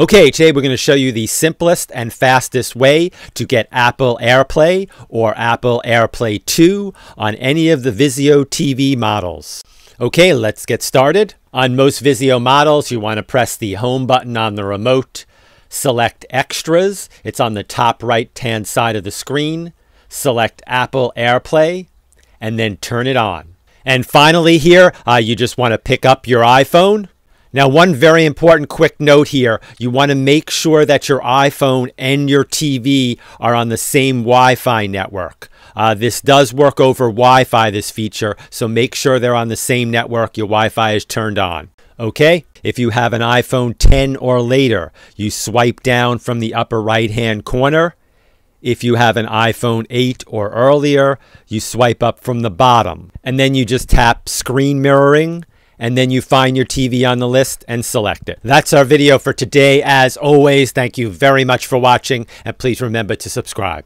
Okay, today we're going to show you the simplest and fastest way to get Apple AirPlay or Apple AirPlay 2 on any of the Vizio TV models. Okay, let's get started. On most Vizio models, you want to press the home button on the remote, select Extras, it's on the top right hand side of the screen, select Apple AirPlay, and then turn it on. And finally, here, uh, you just want to pick up your iPhone now, one very important quick note here you want to make sure that your iPhone and your TV are on the same Wi Fi network. Uh, this does work over Wi Fi, this feature, so make sure they're on the same network your Wi Fi is turned on. Okay? If you have an iPhone 10 or later, you swipe down from the upper right hand corner. If you have an iPhone 8 or earlier, you swipe up from the bottom. And then you just tap screen mirroring and then you find your TV on the list and select it. That's our video for today. As always, thank you very much for watching, and please remember to subscribe.